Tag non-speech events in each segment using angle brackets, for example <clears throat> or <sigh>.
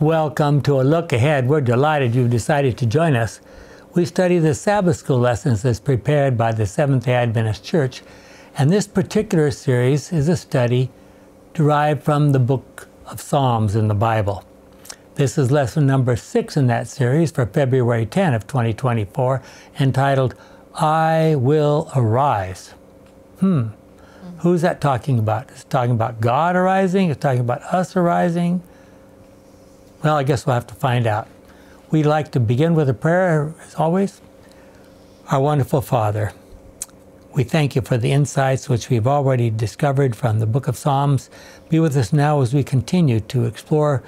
Welcome to a look ahead. We're delighted you've decided to join us. We study the Sabbath School lessons as prepared by the Seventh day Adventist Church, and this particular series is a study derived from the book of Psalms in the Bible. This is lesson number six in that series for February 10 of 2024, entitled I Will Arise. Hmm. Who's that talking about? It's talking about God arising? It's talking about us arising? Well, I guess we'll have to find out. We'd like to begin with a prayer, as always. Our wonderful Father, we thank you for the insights which we've already discovered from the book of Psalms. Be with us now as we continue to explore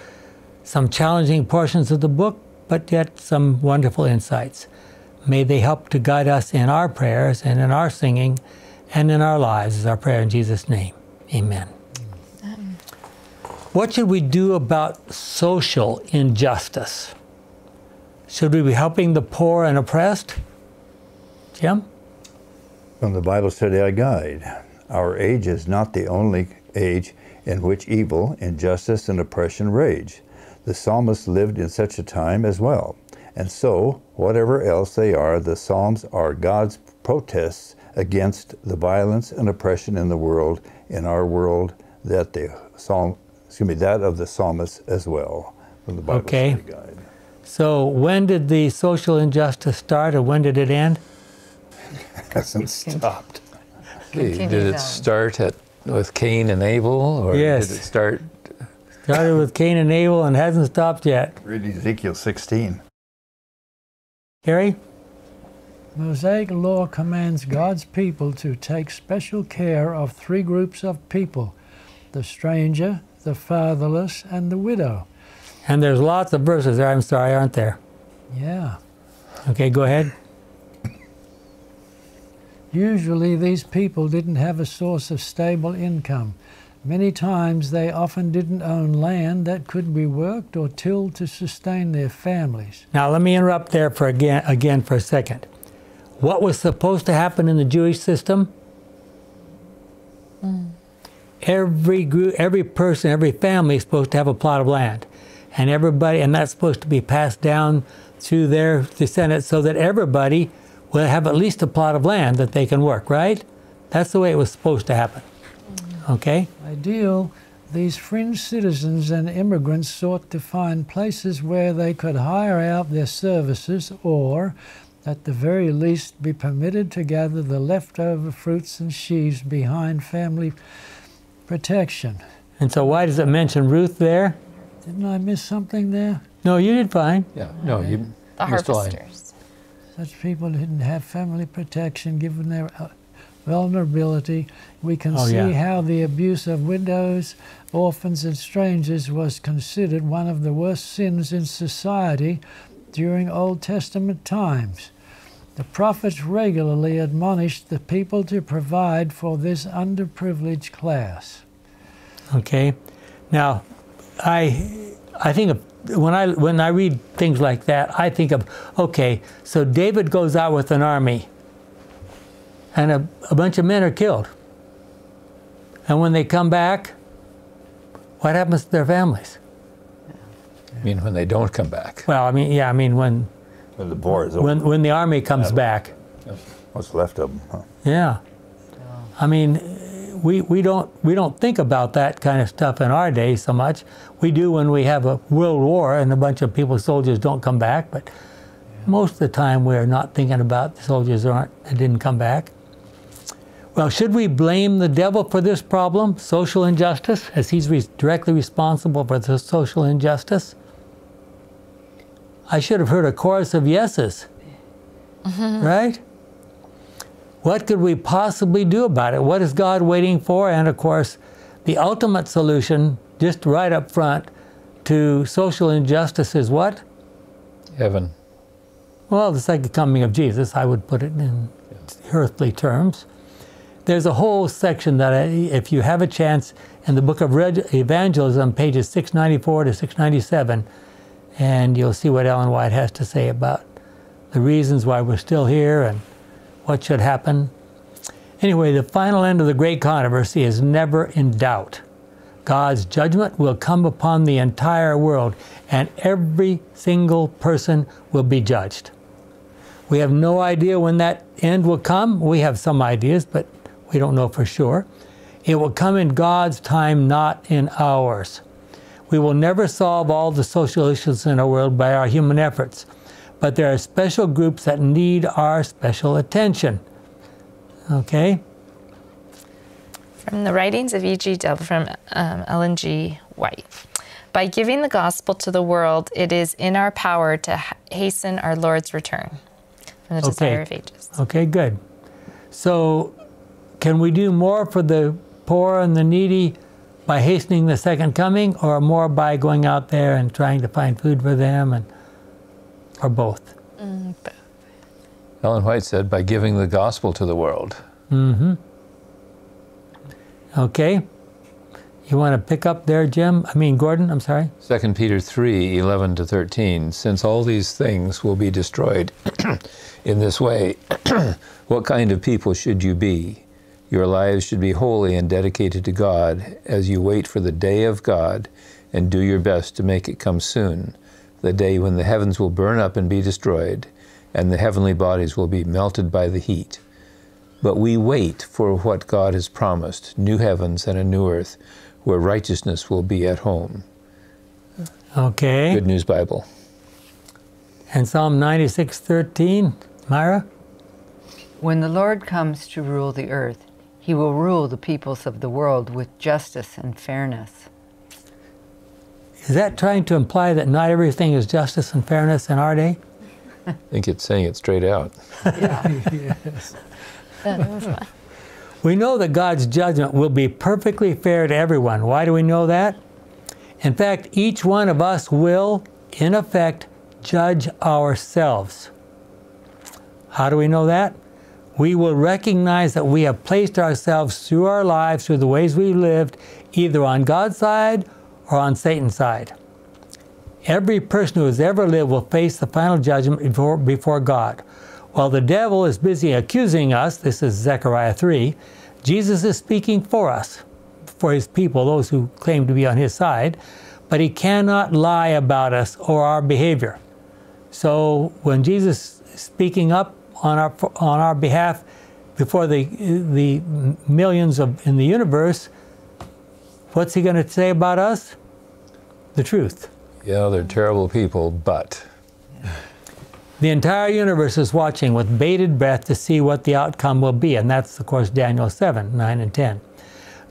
some challenging portions of the book, but yet some wonderful insights. May they help to guide us in our prayers and in our singing and in our lives, is our prayer in Jesus' name. Amen. What should we do about social injustice? Should we be helping the poor and oppressed? Jim? From the Bible Study I Guide, our age is not the only age in which evil, injustice, and oppression rage. The psalmist lived in such a time as well. And so, whatever else they are, the Psalms are God's protests against the violence and oppression in the world, in our world, that the Psalm, excuse me, that of the psalmist as well. From the Bible Okay. Study Guide. So, when did the social injustice start or when did it end? it <laughs> Hasn't stopped. Okay, Did it on. start at with Cain and Abel, or Yes. did it start? Started with Cain and Abel and hasn't stopped yet. Read Ezekiel 16. Harry? Mosaic law commands God's people to take special care of three groups of people the stranger, the fatherless, and the widow. And there's lots of verses there, I'm sorry, aren't there? Yeah. Okay, go ahead. Usually, these people didn't have a source of stable income. Many times, they often didn't own land that could be worked or tilled to sustain their families. Now, let me interrupt there for again, again for a second. What was supposed to happen in the Jewish system? Mm. Every group, every person, every family is supposed to have a plot of land, and everybody, and that's supposed to be passed down through their descendants, so that everybody will have at least a plot of land that they can work. Right? That's the way it was supposed to happen. Okay. Ideal, these fringe citizens and immigrants sought to find places where they could hire out their services or, at the very least, be permitted to gather the leftover fruits and sheaves behind family protection. And so, why does it mention Ruth there? Didn't I miss something there? No, you did fine. Yeah, no, you The missed a line. harvesters. Such people didn't have family protection given their uh, vulnerability. We can Oh, see yeah. how the abuse of widows, orphans, and strangers was considered one of the worst sins in society during Old Testament times. The prophets regularly admonished the people to provide for this underprivileged class. Okay. Now, I I think of when I when I read things like that, I think of okay, so David goes out with an army, and a, a bunch of men are killed. And when they come back, what happens to their families? I mean, when they don't come back. Well, I mean, yeah, I mean when When the war is over. when when the army comes back, What's left of them? Huh? yeah. I mean, we, we don't we don't think about that kind of stuff in our day so much. We do when we have a world war and a bunch of people, soldiers, don't come back. But most of the time, we're not thinking about the soldiers that aren't that didn't come back. Well, should we blame the devil for this problem, social injustice, as he's re- directly responsible for the social injustice? I should have heard a chorus of yeses, mm-hmm. right? What could we possibly do about it? What is God waiting for? And of course, the ultimate solution, just right up front, to social injustice is what? Heaven. Well, the second coming of Jesus, I would put it in earthly terms. There's a whole section that, I, if you have a chance, in the book of Reg- Evangelism, pages 694 to 697, and you'll see what Ellen White has to say about the reasons why we're still here and what should happen. Anyway, the final end of the great controversy is never in doubt. God's judgment will come upon the entire world, and every single person will be judged. We have no idea when that end will come. We have some ideas, but we don't know for sure. It will come in God's time, not in ours. We will never solve all the social issues in our world by our human efforts, but there are special groups that need our special attention. Okay? From the writings of E.G. Dove from um, Ellen G. White. By giving the gospel to the world, it is in our power to hasten our Lord's return. From the Okay. Desire of Ages. Okay, good. So, can we do more for the poor and the needy by hastening the second coming, or more by going out there and trying to find food for them, and or both? Ellen White said, by giving the gospel to the world. Mm-hmm. Okay. You want to pick up there, Jim? I mean, Gordon. I'm sorry. 2 Peter 3 11 to 13. Since all these things will be destroyed <clears throat> in this way, <clears throat> what kind of people should you be? Your lives should be holy and dedicated to God as you wait for the day of God and do your best to make it come soon, the day when the heavens will burn up and be destroyed, and the heavenly bodies will be melted by the heat. But we wait for what God has promised new heavens and a new earth where righteousness will be at home. Okay. Good News Bible. And Psalm 96:13, Myra. When the Lord comes to rule the earth, he will rule the peoples of the world with justice and fairness. Is that trying to imply that not everything is justice and fairness in our day? I think it's saying it straight out. <laughs> yes. We know that God's judgment will be perfectly fair to everyone. Why do we know that? In fact, each one of us will, in effect, judge ourselves. How do we know that? We will recognize that we have placed ourselves through our lives, through the ways we lived, either on God's side or on Satan's side. Every person who has ever lived will face the final judgment before, before God. While the devil is busy accusing us, this is Zechariah 3, Jesus is speaking for us, for his people, those who claim to be on his side, but he cannot lie about us or our behavior. So when Jesus is speaking up on our, on our behalf before the, the millions of, in the universe, what's he going to say about us? The truth. Yeah, they're terrible people, but The entire universe is watching with bated breath to see what the outcome will be, and that's, of course, Daniel 7 9 and 10.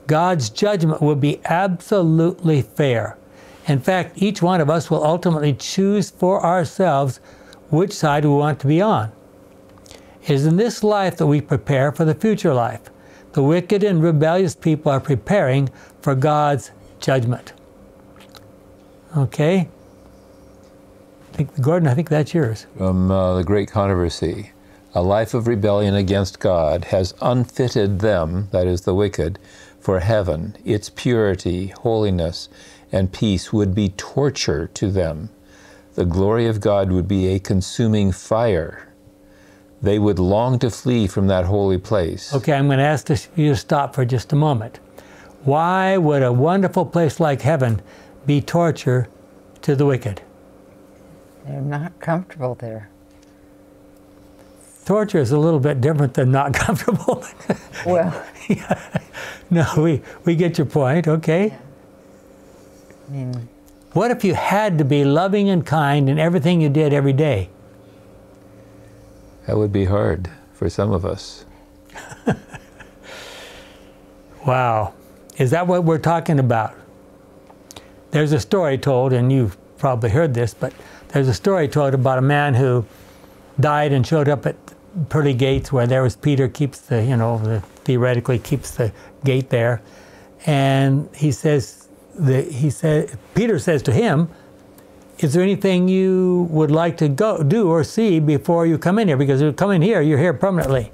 God's judgment will be absolutely fair. In fact, each one of us will ultimately choose for ourselves which side we want to be on. Is in this life that we prepare for the future life. The wicked and rebellious people are preparing for God's judgment. Okay? I think, Gordon, I think that's yours. from uh, the Great Controversy, a life of rebellion against God has unfitted them, that is, the wicked, for heaven. Its purity, holiness, and peace would be torture to them. The glory of God would be a consuming fire. They would long to flee from that holy place. Okay, I'm going to ask this, you to stop for just a moment. Why would a wonderful place like heaven be torture to the wicked? They're not comfortable there. Torture is a little bit different than not <laughs> comfortable. Well, <laughs> no, we, we get your point, okay? I mean, What if you had to be loving and kind in everything you did every day? That would be hard for some of us. <laughs> Wow. Is that what we're talking about? There's a story told, and you've probably heard this, but there's a story told about a man who died and showed up at pearly gates where there was Peter keeps the, you know, the, theoretically keeps the gate there. And he says, the, he said, Peter says to him, is there anything you would like to go do or see before you come in here? Because if you come in here, you're here permanently.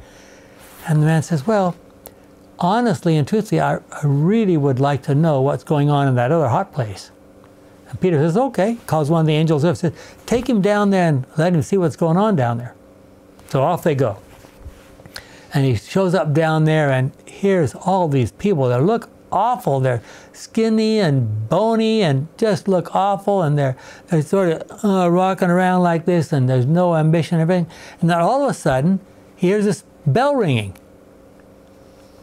And the man says, well, honestly and truthfully, I, I really would like to know what's going on in that other hot place. And Peter says, okay, calls one of the angels up, says, take him down there and let him see what's going on down there. So off they go. And he shows up down there and here's all these people that look awful. They're skinny and bony and just look awful, and they're, they're sort of uh, rocking around like this, and there's no ambition and everything. And then all of a sudden, he hears this bell ringing.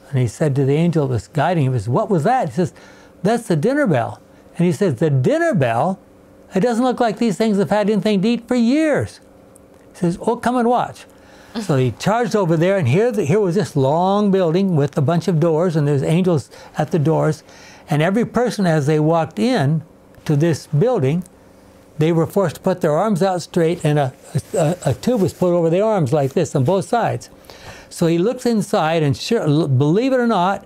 And he said to the angel that was guiding him, he says, What was that? He says, That's the dinner bell. And he says, The dinner bell? It doesn't look like these things have had anything to eat for years. He says, Oh, come and watch. So he charged over there, and here, the, here was this long building with a bunch of doors, and there's angels at the doors. And every person, as they walked in to this building, they were forced to put their arms out straight, and a, a, a tube was put over their arms like this on both sides. So he looks inside, and sure, believe it or not,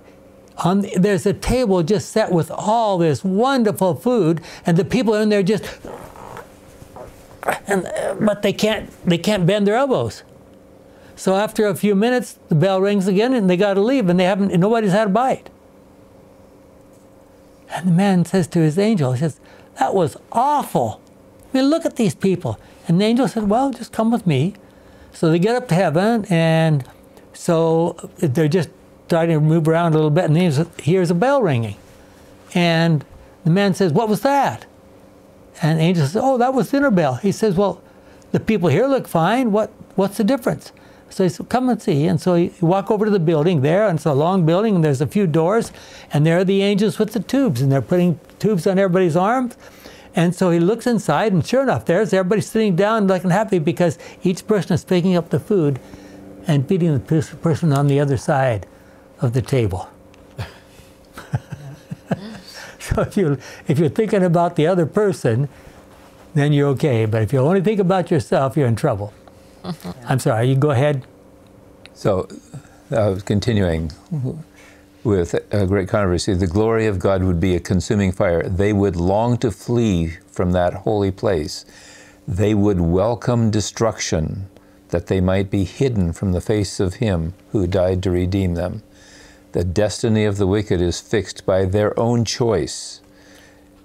on the, there's a table just set with all this wonderful food, and the people in there just, and, but they can't they can't bend their elbows. So after a few minutes, the bell rings again, and they got to leave, and they haven't. And nobody's had a bite. And the man says to his angel, he says, "That was awful. I mean, look at these people." And the angel said, "Well, just come with me." So they get up to heaven, and so they're just starting to move around a little bit, and he hears a bell ringing, and the man says, "What was that?" And the angel says, "Oh, that was dinner bell." He says, "Well, the people here look fine. What what's the difference?" So he said, come and see. And so you walk over to the building there, and it's a long building, and there's a few doors, and there are the angels with the tubes, and they're putting tubes on everybody's arms. And so he looks inside, and sure enough, there's everybody sitting down looking happy because each person is picking up the food and feeding the person on the other side of the table. <laughs> so if, you, if you're thinking about the other person, then you're okay. But if you only think about yourself, you're in trouble. <laughs> I'm sorry, you go ahead. So, uh, continuing with a great controversy, the glory of God would be a consuming fire. They would long to flee from that holy place. They would welcome destruction that they might be hidden from the face of Him who died to redeem them. The destiny of the wicked is fixed by their own choice.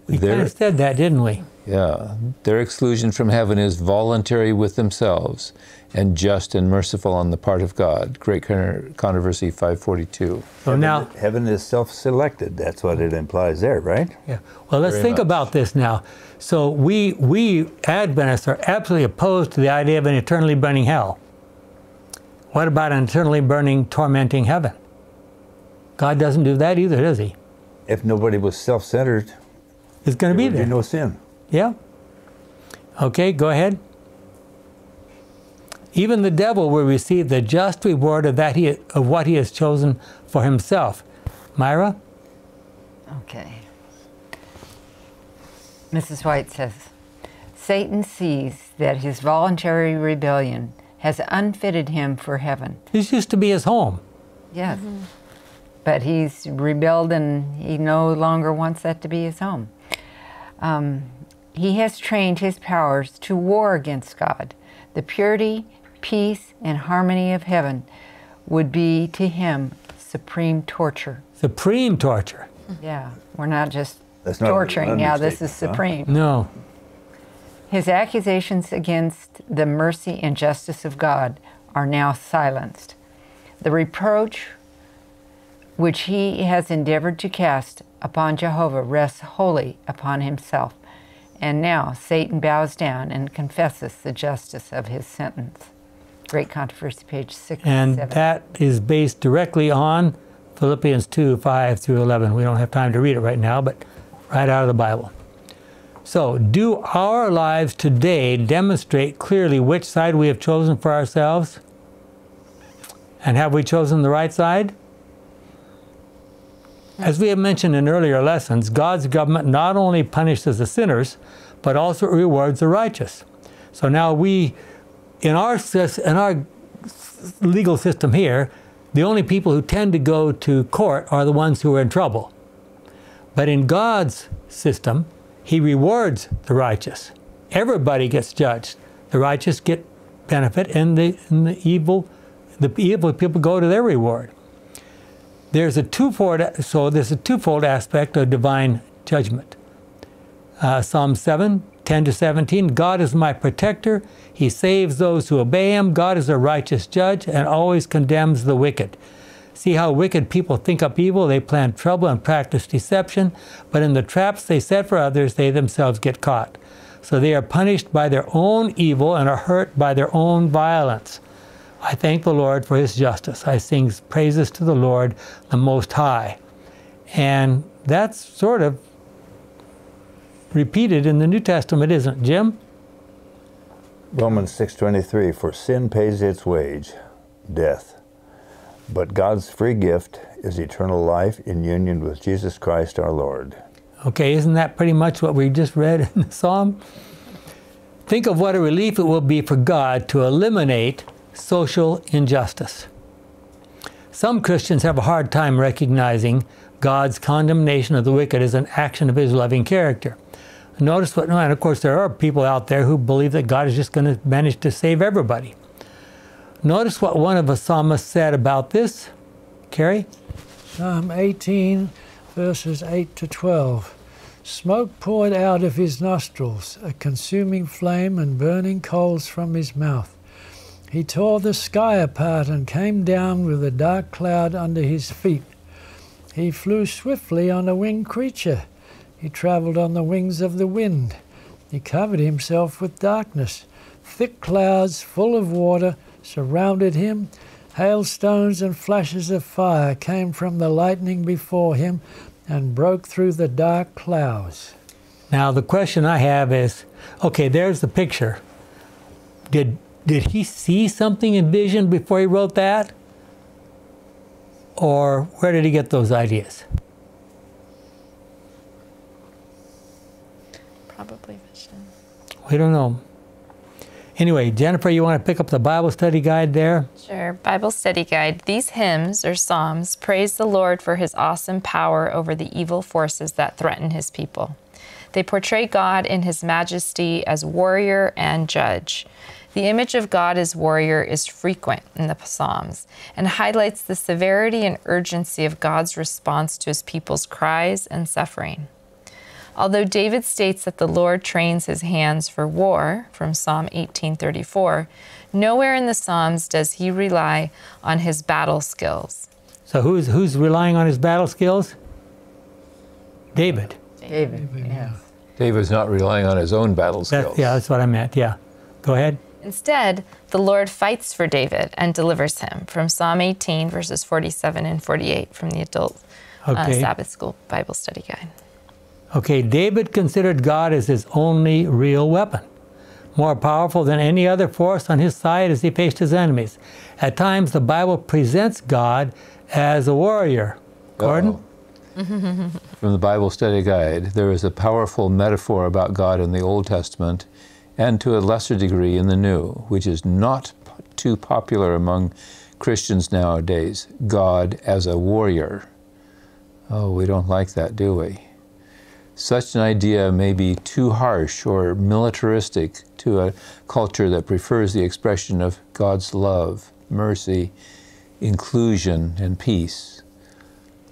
We kind of said that, didn't we? Yeah. Their exclusion from heaven is voluntary with themselves and just and merciful on the part of God. Great Controversy 542. So now heaven is self-selected. That's what it implies there, right? Yeah. Well, let's Very think much. about this now. So we we Adventists are absolutely opposed to the idea of an eternally burning hell. What about an eternally burning, tormenting heaven? God doesn't do that either, does he? If nobody was self-centered, it's going to be there. Would Be no sin. Yeah. Okay, go ahead. Even the devil will receive the just reward of that he of what he has chosen for himself. Myra? Okay. Mrs. White says, Satan sees that his voluntary rebellion has unfitted him for heaven. This used to be his home. Yes. Mm -hmm. But he's rebelled and he no longer wants that to be his home. Um, he has trained his powers to war against God. The purity, peace, and harmony of heaven would be to him supreme torture. Supreme torture. Yeah, we're not just That's torturing now, this is supreme. Huh? No. His accusations against the mercy and justice of God are now silenced. The reproach which he has endeavored to cast upon Jehovah rests wholly upon himself. And now Satan bows down and confesses the justice of his sentence. Great Controversy, page 6. And that is based directly on Philippians 2 5 through 11. We don't have time to read it right now, but right out of the Bible. So, do our lives today demonstrate clearly which side we have chosen for ourselves? And have we chosen the right side? As we have mentioned in earlier lessons, God's government not only punishes the sinners, but also rewards the righteous. So now we, in our, in our legal system here, the only people who tend to go to court are the ones who are in trouble. But in God's system, He rewards the righteous. Everybody gets judged. The righteous get benefit, and the, and the evil, the evil people go to their reward there's a twofold, so there's a twofold aspect of divine judgment. Uh, Psalm 7, 10 to 17, God is my protector. He saves those who obey him. God is a righteous judge and always condemns the wicked. See how wicked people think up evil, they plan trouble and practice deception, but in the traps they set for others, they themselves get caught. So they are punished by their own evil and are hurt by their own violence. I thank the Lord for his justice. I sing praises to the Lord, the Most High. And that's sort of repeated in the New Testament, isn't it, Jim? Romans 6:23 for sin pays its wage, death. But God's free gift is eternal life in union with Jesus Christ our Lord. Okay, isn't that pretty much what we just read in the psalm? Think of what a relief it will be for God to eliminate social injustice. Some Christians have a hard time recognizing God's condemnation of the wicked as an action of his loving character. Notice what, and of course, there are people out there who believe that God is just going to manage to save everybody. Notice what one of the psalmists said about this. Carrie? Psalm 18, verses 8 to 12. Smoke poured out of his nostrils, a consuming flame and burning coals from his mouth. He tore the sky apart and came down with a dark cloud under his feet. He flew swiftly on a winged creature. He traveled on the wings of the wind. He covered himself with darkness. Thick clouds full of water surrounded him. Hailstones and flashes of fire came from the lightning before him and broke through the dark clouds. Now, the question I have is okay, there's the picture. Did, did he see something in vision before he wrote that? Or where did he get those ideas? Probably vision. We don't know. Anyway, Jennifer, you want to pick up the Bible study guide there? Sure. Bible study guide. These hymns or psalms praise the Lord for his awesome power over the evil forces that threaten his people. They portray God in his majesty as warrior and judge. The image of God as warrior is frequent in the Psalms and highlights the severity and urgency of God's response to his people's cries and suffering. Although David states that the Lord trains his hands for war from Psalm 1834, nowhere in the Psalms does he rely on his battle skills. So who's who's relying on his battle skills? David. David, yes. David's not relying on his own battle That- skills. yeah, that's what I meant. Yeah. Go ahead. Instead, the Lord fights for David and delivers him from Psalm 18, verses 47 and 48 from the Adult uh, Sabbath School Bible Study Guide. Okay, David considered God as his only real weapon, more powerful than any other force on his side as he faced his enemies. At times, the Bible presents God as a warrior. Gordon? Uh-oh. From the Bible Study Guide, there is a powerful metaphor about God in the Old Testament and to a lesser degree in the New, which is not too popular among Christians nowadays God as a warrior. Oh, we don't like that, do we? Such an idea may be too harsh or militaristic to a culture that prefers the expression of God's love, mercy, inclusion, and peace.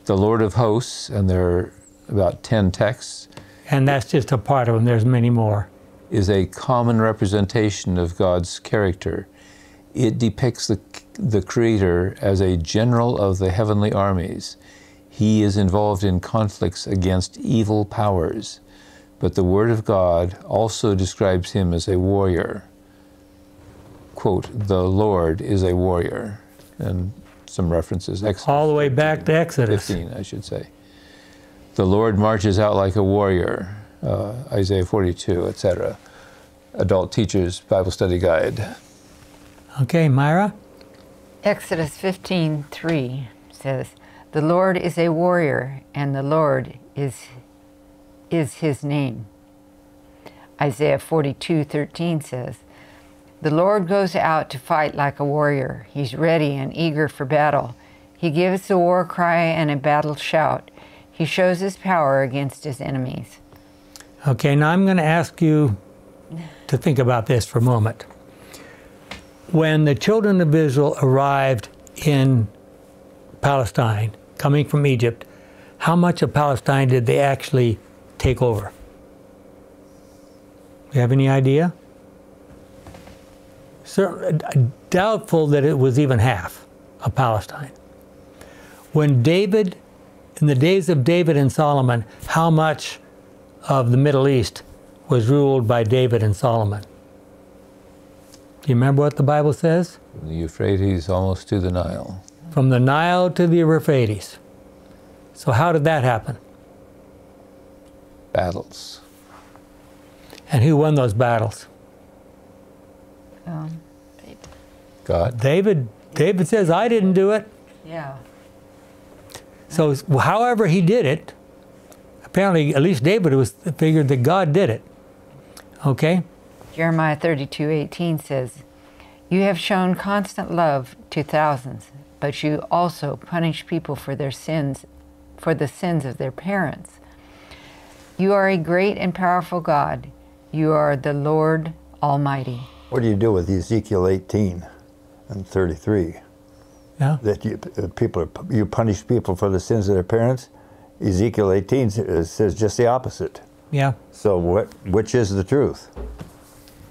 The Lord of hosts, and there are about 10 texts, And that's just a part of them, there's many more. Is a common representation of God's character. It depicts the, the Creator as a general of the heavenly armies. He is involved in conflicts against evil powers, but the Word of God also describes him as a warrior. Quote, the Lord is a warrior, and some references. Exodus All the way back to Exodus. 15, I should say. The Lord marches out like a warrior, uh, Isaiah 42, etc. Adult Teachers Bible Study Guide. Okay, Myra? Exodus 15:3 says, "The Lord is a warrior, and the Lord is is his name." Isaiah 42:13 says, "The Lord goes out to fight like a warrior. He's ready and eager for battle. He gives the war cry and a battle shout. He shows his power against his enemies." Okay, now I'm going to ask you to think about this for a moment. When the children of Israel arrived in Palestine, coming from Egypt, how much of Palestine did they actually take over? Do you have any idea? Doubtful that it was even half of Palestine. When David, in the days of David and Solomon, how much of the Middle East was ruled by David and Solomon? Do you remember what the Bible says? The Euphrates almost to the Nile. From the Nile to the Euphrates. So, how did that happen? Battles. And who won those battles? Um, God. David. David says, I didn't do it. yeah. So, however he did it, apparently, at least David was figured that God did it. Okay? Jeremiah 32 18 says, You have shown constant love to thousands, but you also punish people for their sins, for the sins of their parents. You are a great and powerful God. You are the Lord Almighty. What do you do with Ezekiel 18 and 33? Yeah. That you, uh, people are, you punish people for the sins of their parents? Ezekiel 18 says uh, says just the opposite. Yeah. So what, which is the truth?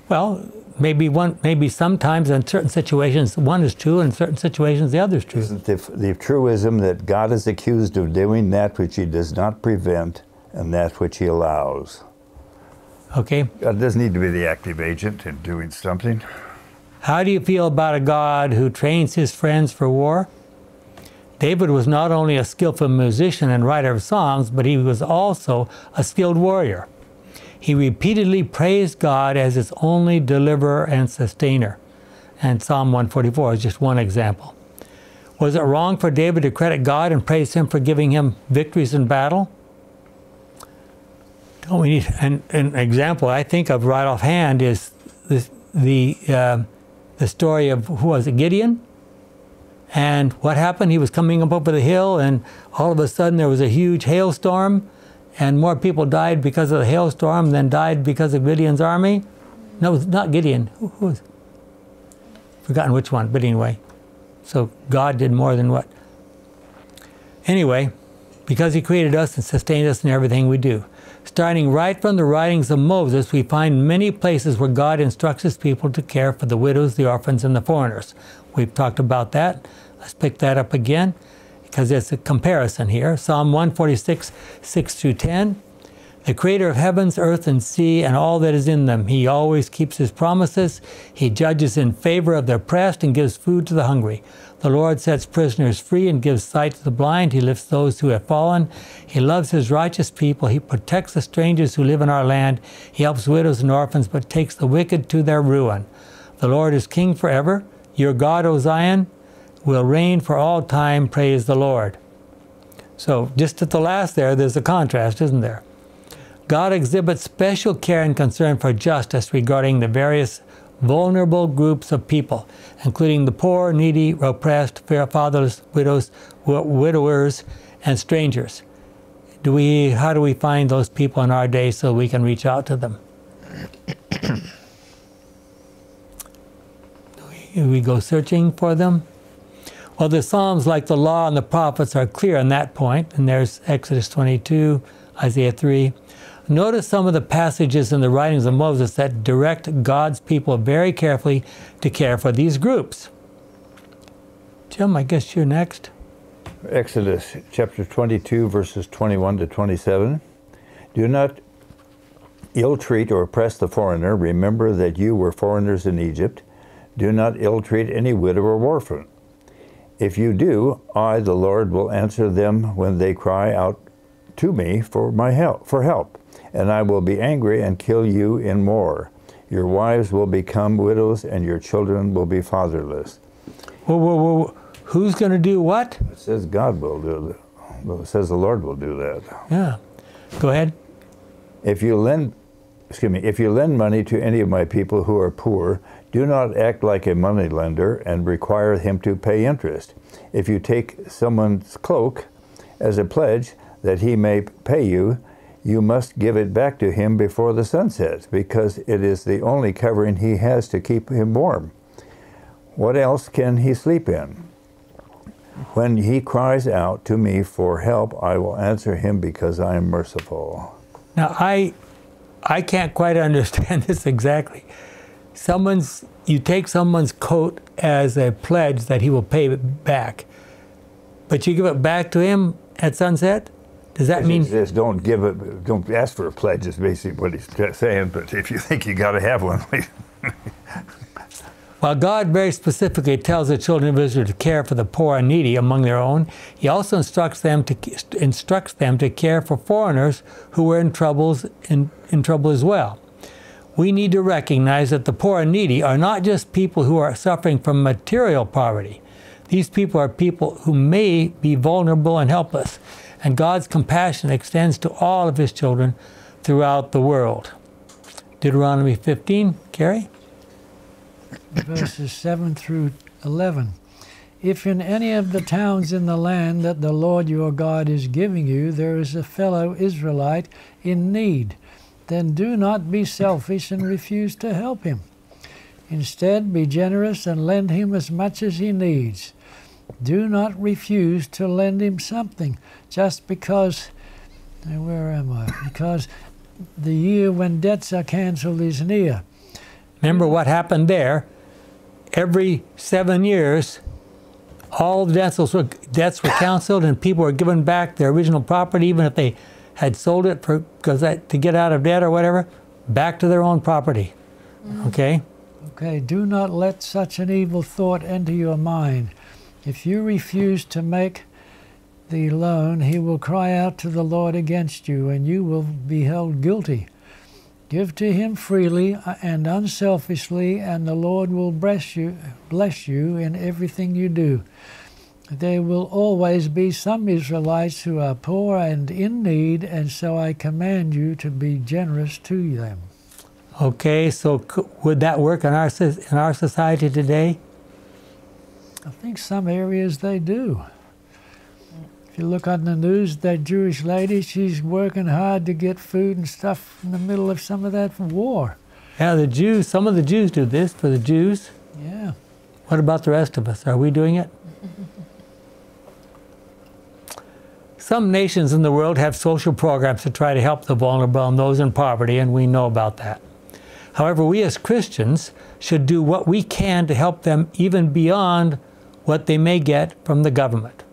Well, maybe one, maybe sometimes in certain situations one is true, and in certain situations the other is true. Isn't the, the truism that God is accused of doing that which he does not prevent and that which he allows? Okay. God doesn't need to be the active agent in doing something. How do you feel about a God who trains his friends for war? David was not only a skillful musician and writer of songs, but he was also a skilled warrior. He repeatedly praised God as his only deliverer and sustainer. And Psalm 144 is just one example. Was it wrong for David to credit God and praise him for giving him victories in battle? Don't we need an, an example I think of right offhand is this, the uh, the story of who was it Gideon, and what happened? He was coming up over the hill, and all of a sudden there was a huge hailstorm, and more people died because of the hailstorm than died because of Gideon's army. No, not Gideon. Who was? Forgotten which one, but anyway. So God did more than what? Anyway, because He created us and sustained us in everything we do. Starting right from the writings of Moses, we find many places where God instructs his people to care for the widows, the orphans, and the foreigners. We've talked about that. Let's pick that up again because there's a comparison here. Psalm 146, 6 through 10. The creator of heavens, earth, and sea, and all that is in them. He always keeps his promises. He judges in favor of the oppressed and gives food to the hungry. The Lord sets prisoners free and gives sight to the blind. He lifts those who have fallen. He loves his righteous people. He protects the strangers who live in our land. He helps widows and orphans, but takes the wicked to their ruin. The Lord is king forever. Your God, O Zion, will reign for all time. Praise the Lord. So, just at the last there, there's a contrast, isn't there? God exhibits special care and concern for justice regarding the various vulnerable groups of people, including the poor, needy, oppressed, fatherless, widows, widowers, and strangers. Do we, how do we find those people in our day so we can reach out to them? do we go searching for them? Well, the Psalms, like the law and the prophets, are clear on that point, and there's Exodus 22, Isaiah 3. Notice some of the passages in the writings of Moses that direct God's people very carefully to care for these groups. Jim, I guess you're next. Exodus chapter 22, verses 21 to 27. Do not ill treat or oppress the foreigner. Remember that you were foreigners in Egypt. Do not ill treat any widow or orphan. If you do, I, the Lord, will answer them when they cry out to me for my help for help and I will be angry and kill you in more. Your wives will become widows, and your children will be fatherless. Whoa, whoa, whoa. Who's going to do what? It says God will do that. Well, it says the Lord will do that. Yeah. Go ahead. If you lend, excuse me, if you lend money to any of my people who are poor, do not act like a money lender and require him to pay interest. If you take someone's cloak as a pledge that he may pay you, you must give it back to him before the sun sets, because it is the only covering he has to keep him warm. What else can he sleep in? When he cries out to me for help, I will answer him because I am merciful. Now, I, I can't quite <laughs> understand this exactly. Someone's, you take someone's coat as a pledge that he will pay it back. but you give it back to him at sunset? Does that He mean says, don't give it, don't ask for a pledge, is basically what he's saying. But if you think you got to have one, <laughs> While God very specifically tells the children of Israel to care for the poor and needy among their own, He also instructs them to instructs them to care for foreigners who were in troubles in, in trouble as well. We need to recognize that the poor and needy are not just people who are suffering from material poverty. These people are people who may be vulnerable and helpless, and God's compassion extends to all of His children throughout the world. Deuteronomy 15, Carrie? verses 7 through 11. If in any of the towns in the land that the Lord your God is giving you there is a fellow Israelite in need, then do not be selfish and refuse to help him. Instead, be generous and lend him as much as he needs. Do not refuse to lend him something just because, where am I? Because the year when debts are canceled is near. Remember what happened there? Every seven years, all debts were, debts were canceled and people were given back their original property, even if they had sold it for because that, to get out of debt or whatever, back to their own property. Mm-hmm. Okay? Okay, do not let such an evil thought enter your mind. If you refuse to make the loan, he will cry out to the Lord against you, and you will be held guilty. Give to him freely uh, and unselfishly, and the Lord will bless you, bless you in everything you do. There will always be some Israelites who are poor and in need, and so I command you to be generous to them. Okay, so would that work in our in our society today? I think some areas they do. If you look on the news, that Jewish lady, she's working hard to get food and stuff in the middle of some of that war. Yeah, the Jews, some of the Jews do this for the Jews. Yeah. What about the rest of us? Are we doing it? <laughs> Some nations in the world have social programs to try to help the vulnerable and those in poverty, and we know about that. However, we as Christians should do what we can to help them even beyond what they may get from the government.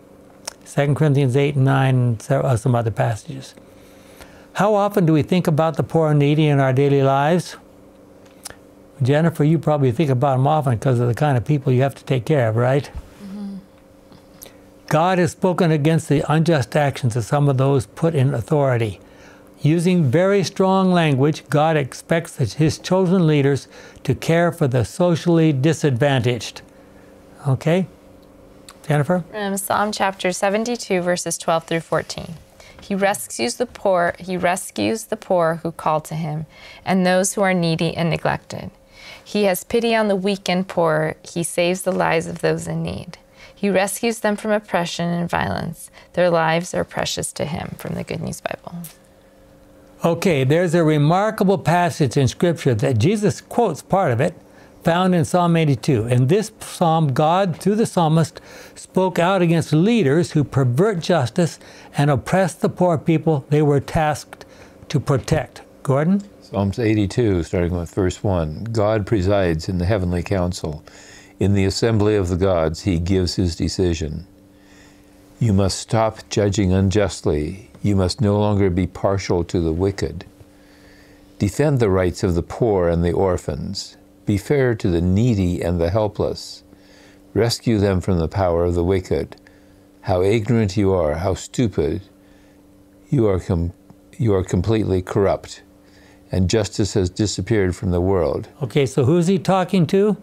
2 Corinthians 8 and 9 and uh, some other passages. How often do we think about the poor and needy in our daily lives? Jennifer, you probably think about them often because of the kind of people you have to take care of, right? God has spoken against the unjust actions of some of those put in authority. Using very strong language, God expects His chosen leaders to care for the socially disadvantaged. Okay? Jennifer? Um, Psalm chapter 72, verses 12 through 14. He rescues the poor, he rescues the poor who call to him, and those who are needy and neglected. He has pity on the weak and poor, he saves the lives of those in need. He rescues them from oppression and violence. Their lives are precious to him. From the Good News Bible. Okay, there's a remarkable passage in Scripture that Jesus quotes part of it, found in Psalm 82. In this psalm, God, through the psalmist, spoke out against leaders who pervert justice and oppress the poor people they were tasked to protect. Gordon? Psalms 82, starting with verse 1 God presides in the heavenly council. In the assembly of the gods, he gives his decision. You must stop judging unjustly. You must no longer be partial to the wicked. Defend the rights of the poor and the orphans. Be fair to the needy and the helpless. Rescue them from the power of the wicked. How ignorant you are, how stupid. You are, com- you are completely corrupt, and justice has disappeared from the world. Okay, so who's he talking to?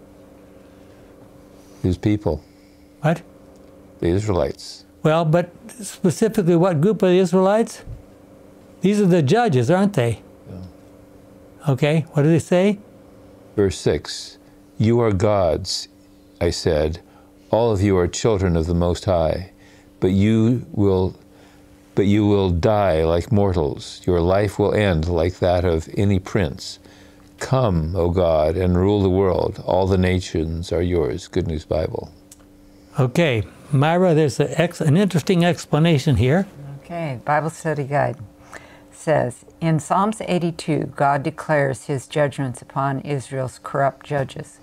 His people, What? the Israelites. Well, but specifically, what group of the Israelites? These are the judges, aren't they? Yeah. Okay, what do they say? Verse 6 You are gods, I said. All of you are children of the Most High, but you will. But you will die like mortals. Your life will end like that of any prince. Come, O God, and rule the world. All the nations are yours. Good News Bible. Okay, Myra, there's a ex- an interesting explanation here. Okay, Bible Study Guide says In Psalms 82, God declares his judgments upon Israel's corrupt judges.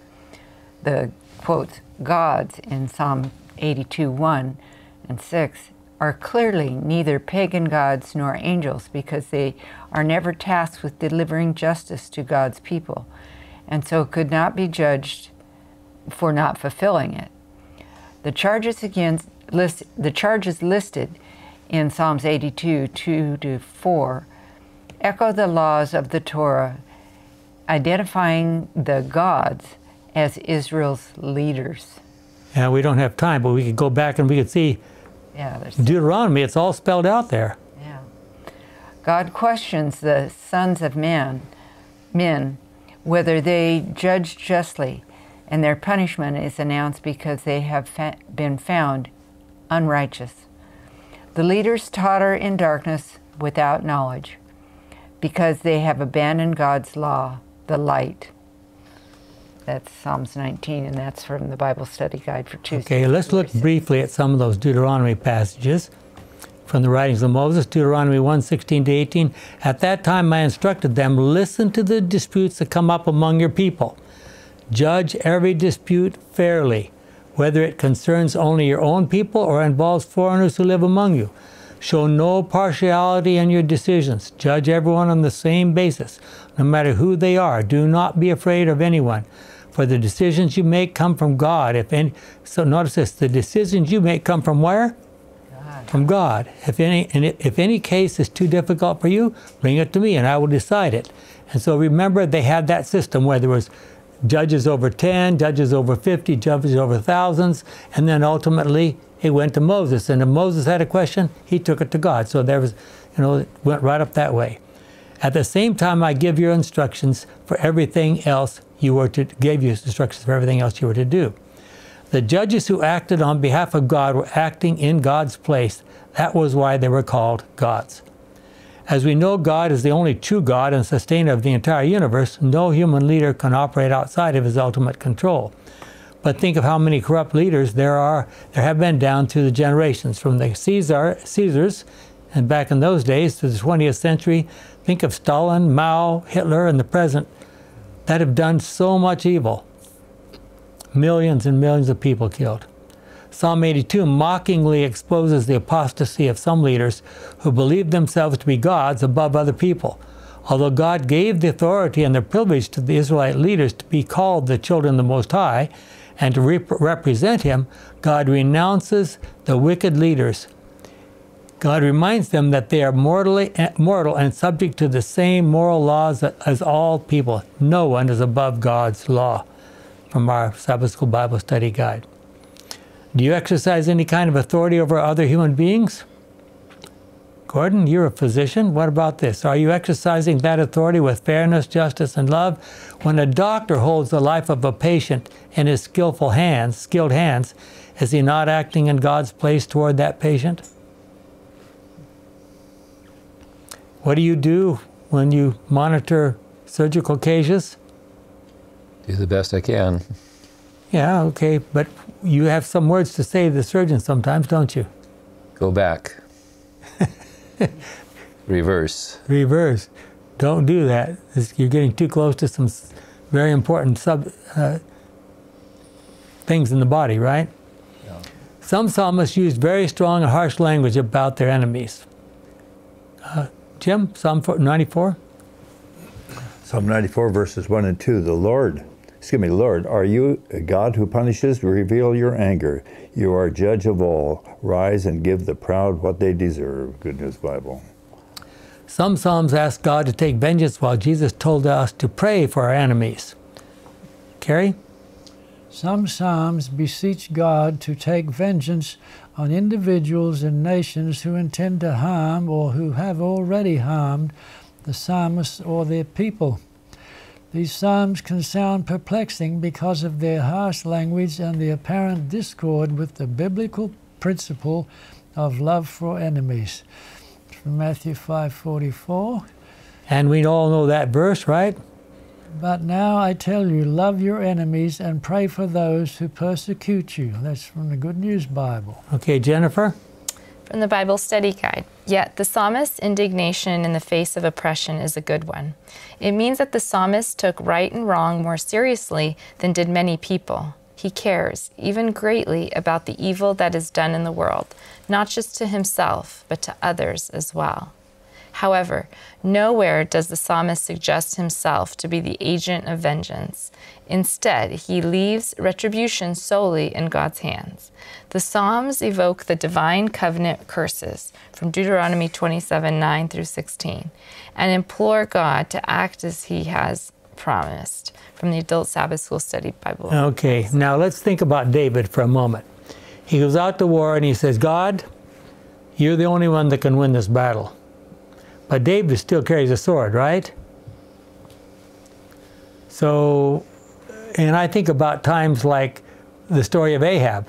The quote, gods in Psalm 82 1 and 6 are clearly neither pagan gods nor angels because they are never tasked with delivering justice to God's people and so could not be judged for not fulfilling it. The charges against list, the charges listed in Psalms 82 2 to 4 echo the laws of the Torah, identifying the gods as Israel's leaders. And we don't have time, but we could go back and we could see Yeah, there's Deuteronomy. It's all spelled out there. Yeah. God questions the sons of man, men, whether they judge justly, and their punishment is announced because they have fa- been found unrighteous. The leaders totter in darkness without knowledge, because they have abandoned God's law, the light. That's Psalms 19, and that's from the Bible Study Guide for Tuesday. Okay, let's look briefly at some of those Deuteronomy passages from the writings of Moses, Deuteronomy 1 16 to 18. At that time I instructed them, listen to the disputes that come up among your people. Judge every dispute fairly, whether it concerns only your own people or involves foreigners who live among you. Show no partiality in your decisions. Judge everyone on the same basis, no matter who they are. Do not be afraid of anyone, for the decisions you make come from God. If any, so notice this: the decisions you make come from where? From God. If any, and if any case is too difficult for you, bring it to me, and I will decide it. And so remember, they had that system where there was judges over 10, judges over 50, judges over thousands, and then ultimately it went to Moses. And if Moses had a question, he took it to God. So there was, you know, it went right up that way. At the same time, I give you instructions for everything else you were to gave you instructions for everything else you were to do. The judges who acted on behalf of God were acting in God's place. That was why they were called gods. As we know, God is the only true God and sustainer of the entire universe. No human leader can operate outside of his ultimate control. But think of how many corrupt leaders there are, there have been down through the generations, from the Caesar, Caesars, and back in those days to the 20th century. Think of Stalin, Mao, Hitler, and the present that have done so much evil. Millions and millions of people killed. Psalm 82 mockingly exposes the apostasy of some leaders who believe themselves to be gods above other people. Although God gave the authority and the privilege to the Israelite leaders to be called the children of the Most High and to rep- represent Him, God renounces the wicked leaders. God reminds them that they are mortally, mortal and subject to the same moral laws as all people. No one is above God's law. From our Sabbath School Bible Study Guide. Do you exercise any kind of authority over other human beings? Gordon, you're a physician. What about this? Are you exercising that authority with fairness, justice, and love? When a doctor holds the life of a patient in his skillful hands, skilled hands, is he not acting in God's place toward that patient? What do you do when you monitor surgical cases? Do the best I can. Yeah, okay, but you have some words to say to the surgeon sometimes, don't you? Go back. <laughs> Reverse. Reverse. Don't do that. You're getting too close to some very important sub uh, things in the body, right? Some psalmists used very strong and harsh language about their enemies. Uh, Jim, Psalm 94? Psalm 94, verses 1 and 2. The Lord, excuse me, Lord, are you a God who punishes? Reveal your anger. You are judge of all. Rise and give the proud what they deserve. Good News Bible. Some psalms ask God to take vengeance while Jesus told us to pray for our enemies. Carrie? Some Psalms beseech God to take vengeance on individuals and nations who intend to harm or who have already harmed the psalmist or their people. These Psalms can sound perplexing because of their harsh language and the apparent discord with the biblical principle of love for enemies. From Matthew 5:44. And we all know that verse, right? But now I tell you, love your enemies and pray for those who persecute you. That's from the Good News Bible. Okay, Jennifer? From the Bible Study Guide. Yet the psalmist's indignation in the face of oppression is a good one. It means that the psalmist took right and wrong more seriously than did many people. He cares, even greatly, about the evil that is done in the world, not just to himself, but to others as well. However, nowhere does the psalmist suggest himself to be the agent of vengeance. Instead, he leaves retribution solely in God's hands. The Psalms evoke the divine covenant curses from Deuteronomy 27 9 through 16 and implore God to act as he has promised from the Adult Sabbath School Study Bible. Okay, now let's think about David for a moment. He goes out to war and he says, God, you're the only one that can win this battle. But David still carries a sword, right? So, and I think about times like the story of Ahab.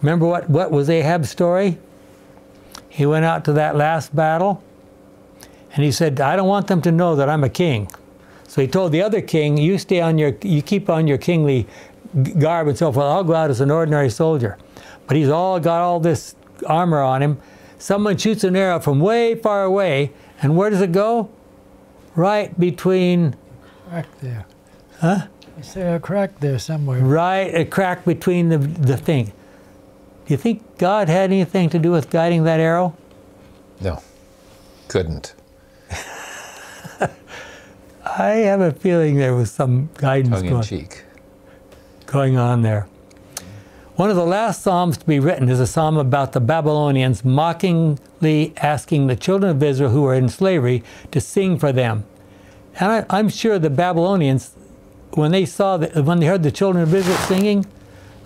Remember what, what was Ahab's story? He went out to that last battle and he said, I don't want them to know that I'm a king. So he told the other king, you stay on your, you keep on your kingly garb and so forth. I'll go out as an ordinary soldier. But he's all got all this armor on him. Someone shoots an arrow from way far away, and where does it go? Right between. Crack there. Huh? I say a crack there somewhere. Right, a crack between the the thing. Do you think God had anything to do with guiding that arrow? No, couldn't. <laughs> I have a feeling there was some guidance Tongue in going, cheek. going on there. One of the last Psalms to be written is a psalm about the Babylonians mockingly asking the children of Israel who were in slavery to sing for them. And I, I'm sure the Babylonians, when they saw that, when they heard the children of Israel singing,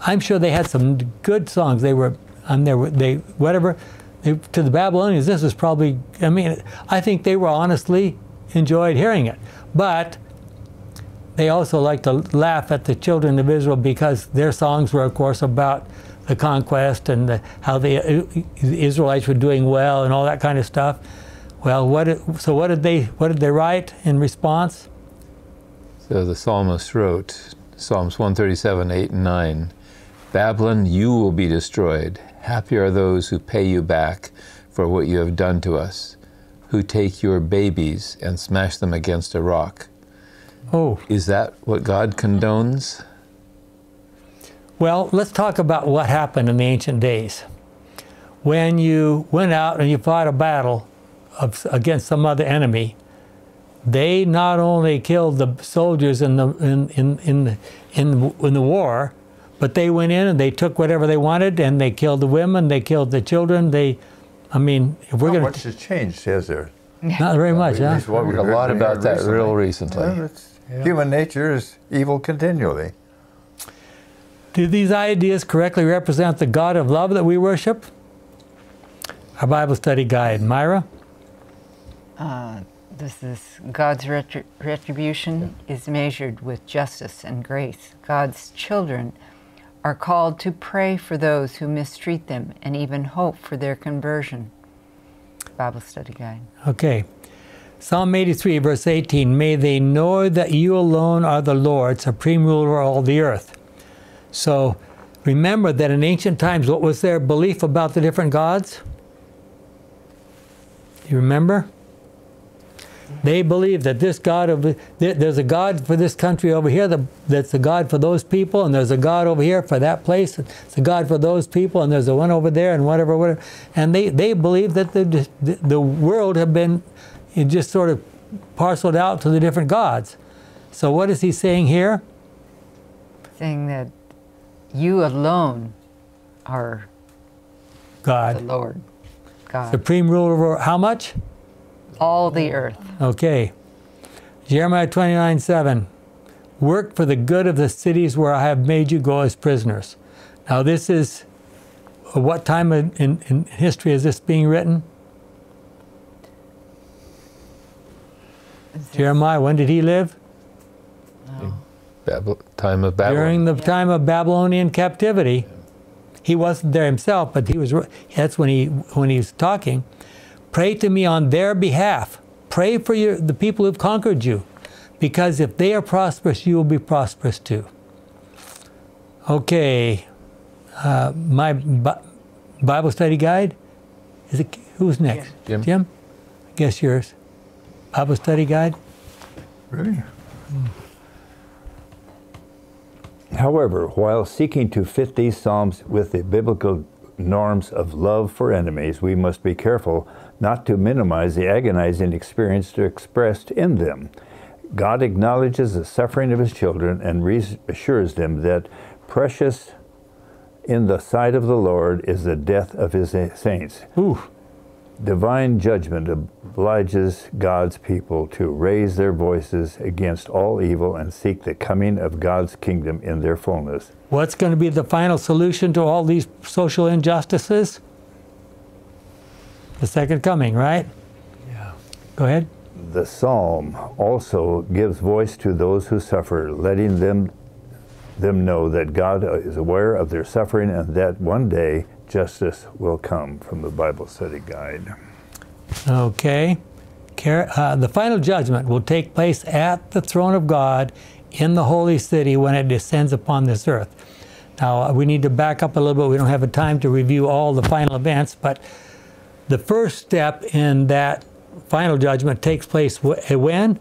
I'm sure they had some good songs. They were, and they were, they whatever. They, to the Babylonians, this was probably. I mean, I think they were honestly enjoyed hearing it, but they also like to laugh at the children of Israel because their songs were, of course, about the conquest and the, how the, uh, the Israelites were doing well and all that kind of stuff. Well, what so what did they what did they write in response? So the psalmist wrote, Psalms 137, 8 and 9, Babylon, you will be destroyed. Happy are those who pay you back for what you have done to us, who take your babies and smash them against a rock. Oh, Is that what God condones? well, let's talk about what happened in the ancient days. When you went out and you fought a battle of, against some other enemy, they not only killed the soldiers in the in in in in, the- in the war, but they went in and they took whatever they wanted and they killed the women, they killed the children. They, I mean, if we're Not going much to has changed, has there? not very much, At huh? least what we A lot about that recently. real recently. Well, it's- Yeah. Human nature is evil continually. Do these ideas correctly represent the God of love that we worship? Our Bible study guide, Myra. Uh, this is God's retri- retribution is measured with justice and grace. God's children are called to pray for those who mistreat them and even hope for their conversion. Bible study guide. Okay. Psalm 83, verse 18 May they know that you alone are the Lord, supreme ruler of all the earth. So remember that in ancient times, what was their belief about the different gods? You remember? They believed that this God of there's a God for this country over here that's a God for those people, and there's a God over here for that place. It's a God for those people, and there's a one over there, and whatever, whatever. And they they believed that the, the world have been just sort of parceled out to the different gods. So what is he saying here? Saying that you alone are God, the Lord, God, supreme ruler over how much? all the earth. Okay. Jeremiah 29 7. Work for the good of the cities where I have made you go as prisoners. Now, this is what time in, in history is this being written? Jeremiah, when did he live? Babel, time of Babylon. During the time of Babylonian captivity. He wasn't there himself, but he was. That's when he when he was talking. Pray to me on their behalf. Pray for your, the people who've conquered you, because if they are prosperous, you will be prosperous too. Okay, uh, my Bible study guide. Is it who's next? Jim. Jim. I guess yours. Bible study guide. Really? Hmm. However, while seeking to fit these Psalms with the biblical norms of love for enemies, we must be careful not to minimize the agonizing experience expressed in them. God acknowledges the suffering of his children and reassures them that precious in the sight of the Lord is the death of his saints. Ooh. Divine judgment obliges God's people to raise their voices against all evil and seek the coming of God's kingdom in their fullness. What's going to be the final solution to all these social injustices? The second coming, right? Yeah. Go ahead. The psalm also gives voice to those who suffer, letting them them know that God is aware of their suffering and that one day justice will come from the Bible study guide. Okay. Uh, the final judgment will take place at the throne of God in the holy city when it descends upon this earth. Now, uh, we need to back up a little bit. We don't have a time to review all the final events, but the first step in that final judgment takes place when?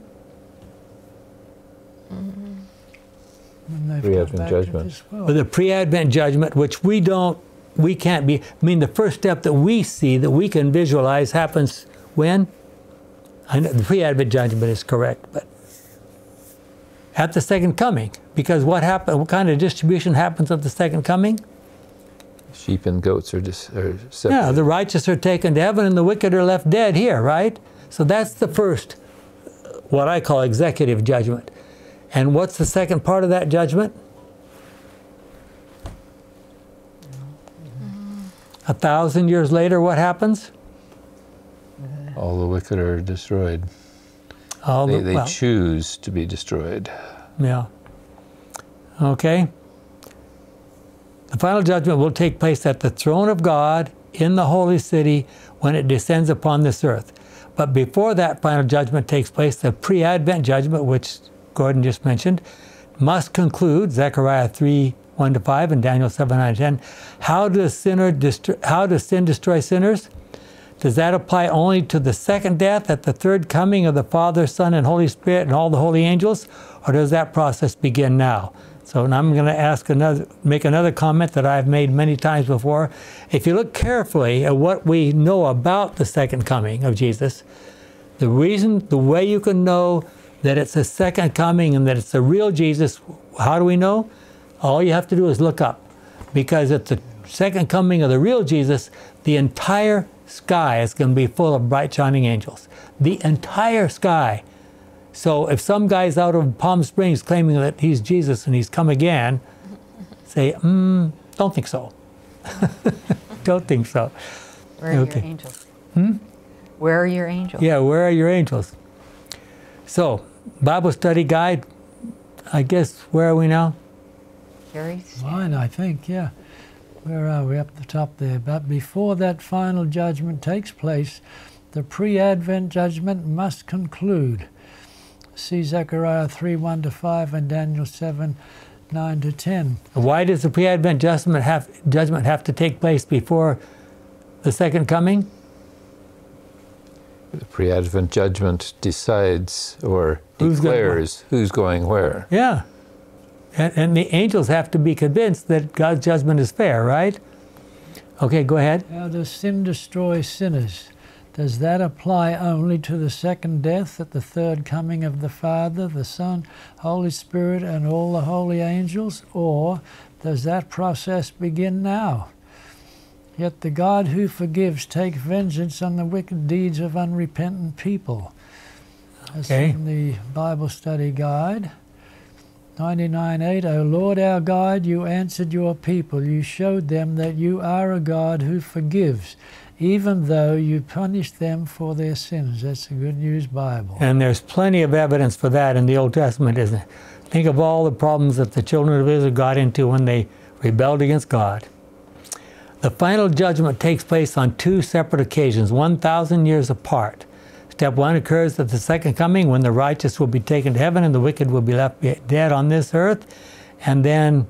Pre-Advent judgment. Well. The pre-Advent judgment, which we don't we can't be, I mean, the first step that we see, that we can visualize, happens when? I know the pre Advent judgment is correct, but at the second coming. Because what happen, what kind of distribution happens at the second coming? Sheep and goats are just are Yeah, the righteous are taken to heaven and the wicked are left dead here, right? So that's the first, what I call executive judgment. And what's the second part of that judgment? A thousand years later, what happens? All the wicked are destroyed. All they, the, they well, choose to be destroyed. Yeah. Okay. The final judgment will take place at the throne of God in the holy city when it descends upon this earth. But before that final judgment takes place, the pre Advent judgment, which Gordon just mentioned, must conclude, Zechariah 3 1 to 5 and Daniel 7 9 10. How does, sinner how does sin destroy sinners? Does that apply only to the second death at the third coming of the Father, Son, and Holy Spirit and all the holy angels? Or does that process begin now? So I'm going to ask another, make another comment that I've made many times before. If you look carefully at what we know about the second coming of Jesus, the reason, the way you can know that it's a second coming and that it's the real Jesus, how do we know? All you have to do is look up. Because at the second coming of the real Jesus, the entire sky is going to be full of bright shining angels. The entire sky. So if some guy's out of Palm Springs claiming that he's Jesus and he's come again, say, mm, don't think so. <laughs> don't think so. Where are okay. your angels? Hmm? Where are your angels? Yeah, where are your angels? So, Bible study guide, I guess, where are we now? Mine, I think, yeah. Where are we? Up the top there. But before that final judgment takes place, the pre Advent judgment must conclude. See Zechariah 3 1 to 5 and Daniel 7 9 to 10. Why does the pre Advent judgment have, judgment have to take place before the second coming? The pre Advent judgment decides or who's declares who's going where. Yeah. And, and, the angels have to be convinced that God's judgment is fair, right? Okay, go ahead. How does sin destroy sinners? Does that apply only to the second death at the third coming of the Father, the Son, Holy Spirit, and all the holy angels? Or does that process begin now? Yet the God who forgives takes vengeance on the wicked deeds of unrepentant people. That's okay. from the Bible Study Guide. 99.8 O Lord our God, you answered your people. You showed them that you are a God who forgives, even though you punish them for their sins. That's the good news Bible. And there's plenty of evidence for that in the Old Testament, isn't it? Think of all the problems that the children of Israel got into when they rebelled against God. The final judgment takes place on two separate occasions, 1,000 years apart. Step one occurs at the second coming when the righteous will be taken to heaven and the wicked will be left dead on this earth. And then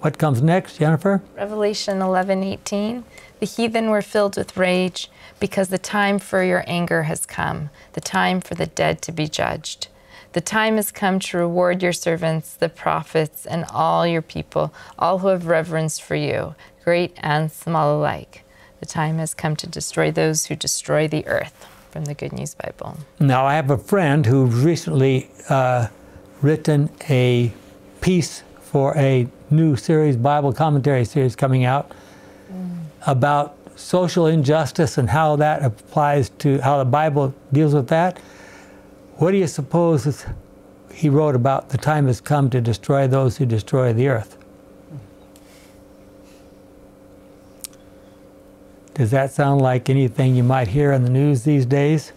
what comes next, Jennifer? Revelation 11:18. The heathen were filled with rage because the time for your anger has come, the time for the dead to be judged. The time has come to reward your servants, the prophets, and all your people, all who have reverence for you, great and small alike. The time has come to destroy those who destroy the earth. From the Good News Bible. Now, I have a friend who recently uh, written a piece for a new series, Bible commentary series coming out, mm. about social injustice and how that applies to how the Bible deals with that. What do you suppose he wrote about the time has come to destroy those who destroy the earth? Does that sound like anything you might hear in the news these days?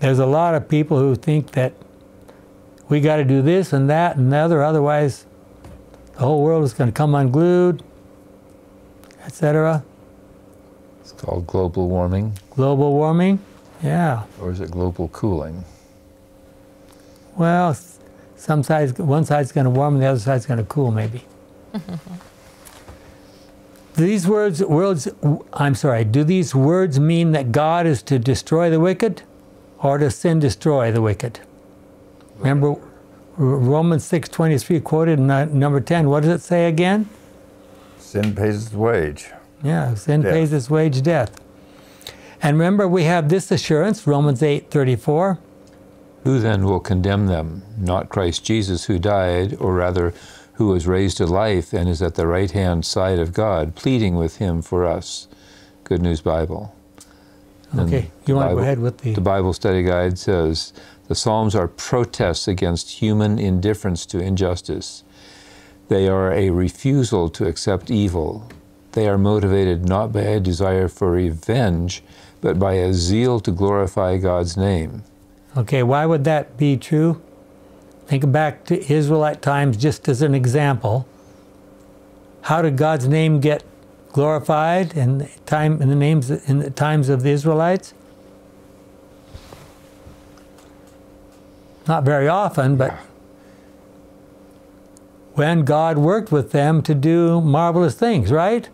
There's a lot of people who think that we got to do this and that and the other, otherwise the whole world is going to come unglued, etc. It's called global warming. Global warming, yeah. Or is it global cooling? Well, some sides, one side's going to warm and the other side's going to cool, maybe. <laughs> these words, words, I'm sorry, do these words mean that God is to destroy the wicked or does sin destroy the wicked? Remember Romans 6.23 quoted in number 10. What does it say again? Sin pays its wage. Yeah, sin death. pays its wage, death. And remember, we have this assurance, Romans 8.34. Who then will condemn them? Not Christ Jesus who died, or rather who was raised to life and is at the right hand side of God, pleading with him for us. Good News Bible. Okay, you want Bible, to go ahead with the. The Bible Study Guide says the Psalms are protests against human indifference to injustice. They are a refusal to accept evil. They are motivated not by a desire for revenge, but by a zeal to glorify God's name. Okay, why would that be true? Think back to Israelite times just as an example. How did God's name get glorified in the time in the names in the times of the Israelites? Not very often, but when God worked with them to do marvelous things, right?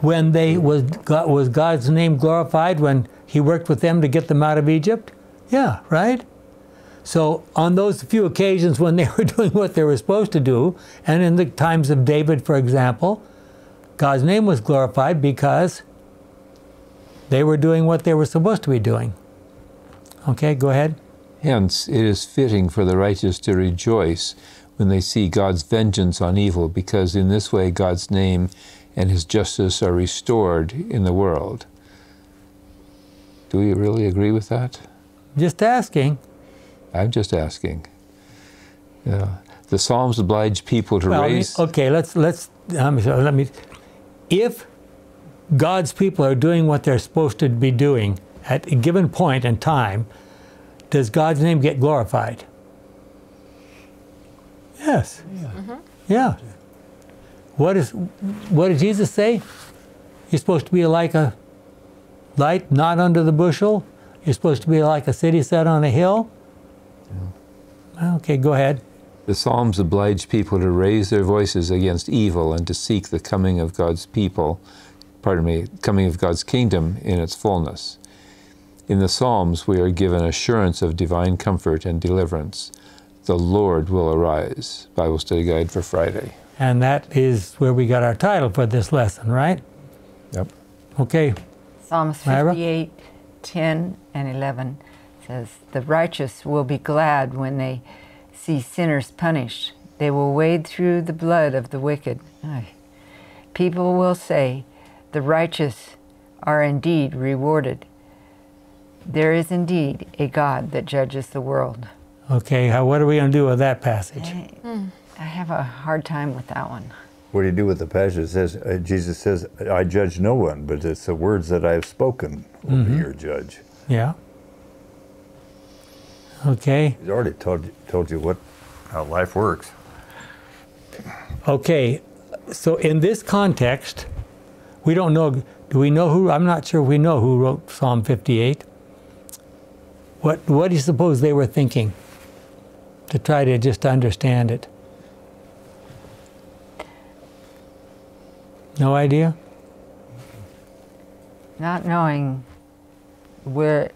When they was God, was God's name glorified when He worked with them to get them out of Egypt? Yeah, right. So, on those few occasions when they <laughs> were doing what they were supposed to do, and in the times of David, for example, God's name was glorified because they were doing what they were supposed to be doing. Okay, go ahead. Hence, it is fitting for the righteous to rejoice when they see God's vengeance on evil, because in this way God's name and his justice are restored in the world. Do we really agree with that? Just asking. I'm just asking. Yeah. The Psalms oblige people to well, raise. Okay, let's let's um, let me. If God's people are doing what they're supposed to be doing at a given point in time, does God's name get glorified? Yes. Yeah. Mm-hmm. yeah. What is what did Jesus say? You're supposed to be like a light not under the bushel. You're supposed to be like a city set on a hill. Okay, go ahead. The Psalms oblige people to raise their voices against evil and to seek the coming of God's people, pardon me, coming of God's kingdom in its fullness. In the Psalms, we are given assurance of divine comfort and deliverance. The Lord will arise. Bible Study Guide for Friday. And that is where we got our title for this lesson, right? Yep. Okay. Psalms 58, 10, and 11 says, The righteous will be glad when they see sinners punished. They will wade through the blood of the wicked. People will say, The righteous are indeed rewarded. There is indeed a God that judges the world. Okay, how, what are we going to do with that passage? I, I, have a hard time with that one. What do you do with the passage that says, uh, Jesus says, I judge no one, but it's the words that I have spoken will mm-hmm. be your judge. Yeah. Okay. He's already told, you, told you what, how life works. Okay, so in this context, we don't know, do we know who, I'm not sure we know who wrote Psalm 58. What, what do you suppose they were thinking to try to just understand it? No idea? Not knowing where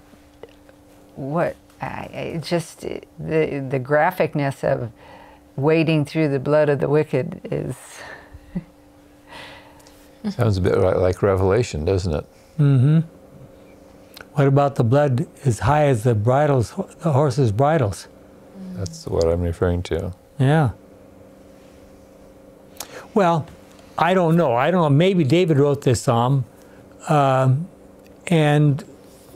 what I, it just the the graphicness of wading through the blood of the wicked is <laughs> Sounds a bit like, like Revelation, doesn't it? Mm-hmm. What about the blood as high as the bridles, the horses' bridles? That's what I'm referring to. Yeah. Well, I don't know. I don't know. Maybe David wrote this psalm. Um, and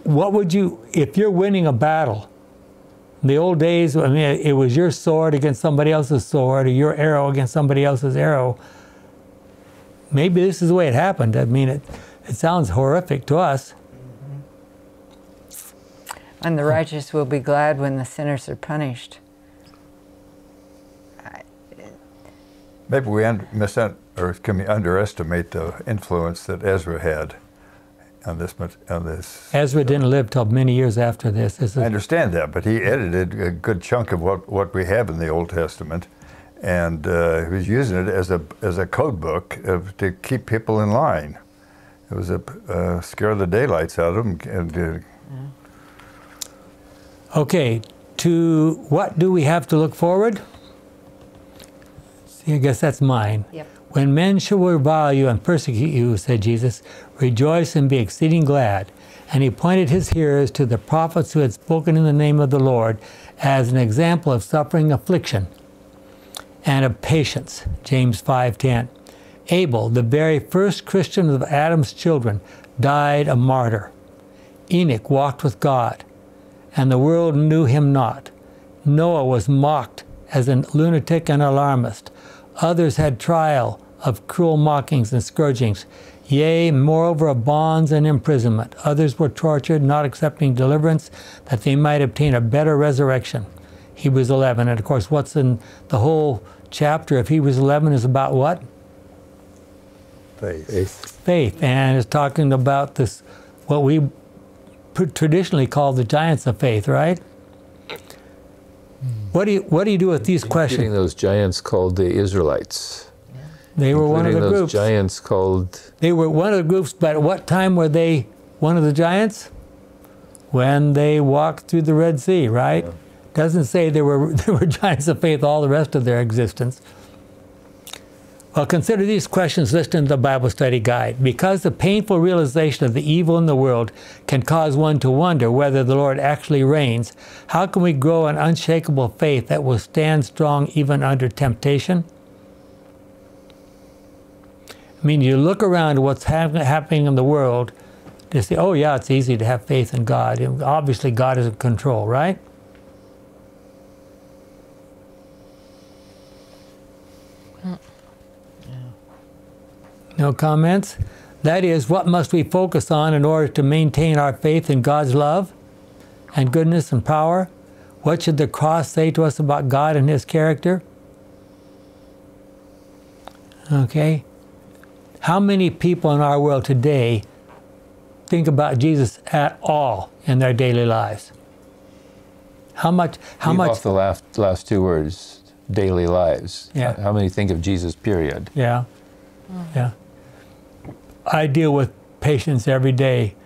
what would you, if you're winning a battle, in the old days, I mean, it was your sword against somebody else's sword, or your arrow against somebody else's arrow. Maybe this is the way it happened. I mean, it, it sounds horrific to us. Mm-hmm. and the righteous will be glad when the sinners are punished. Maybe we un- misun- or can we underestimate the influence that Ezra had on this. mat- On this. Ezra didn't live till many years after this. This I understand that, but he edited a good chunk of what, what we have in the Old Testament, and uh, he was using it as a as a code book of, to keep people in line. It was a uh, scare the daylights out of them, and uh, Okay, to what do we have to look forward? See, I guess that's mine. Yep. When men shall revile you and persecute you, said Jesus, rejoice and be exceeding glad. And he pointed his hearers to the prophets who had spoken in the name of the Lord as an example of suffering affliction and of patience. James 5:10. Abel, the very first Christian of Adam's children, died a martyr. Enoch walked with God and the world knew him not. Noah was mocked as a lunatic and alarmist. Others had trial of cruel mockings and scourgings, yea, moreover, of bonds and imprisonment. Others were tortured, not accepting deliverance, that they might obtain a better resurrection. Hebrews 11. And of course, what's in the whole chapter of Hebrews 11 is about what? faith. Faith. Faith. And it's talking about this, what we traditionally call the giants of faith, right? What do you what do you do with these Including questions? those giants called the Israelites. They were one of the those groups. giants called They were one of the groups, but at what time were they one of the giants? When they walked through the Red Sea, right? Doesn't say they were <laughs> they were giants of faith all the rest of their existence. Well, consider these questions listed in the Bible study guide. Because the painful realization of the evil in the world can cause one to wonder whether the Lord actually reigns, how can we grow an unshakable faith that will stand strong even under temptation? I mean, you look around at what's hap- happening in the world, to say, oh, yeah, it's easy to have faith in God. And obviously, God is in control, right? No comments? That is, what must we focus on in order to maintain our faith in God's love and goodness and power? What should the cross say to us about God and His character? Okay. How many people in our world today think about Jesus at all in their daily lives? How much? How leave much? off the last, last two words, daily lives. Yeah. How many think of Jesus, period? Yeah. Yeah. I deal with patients every day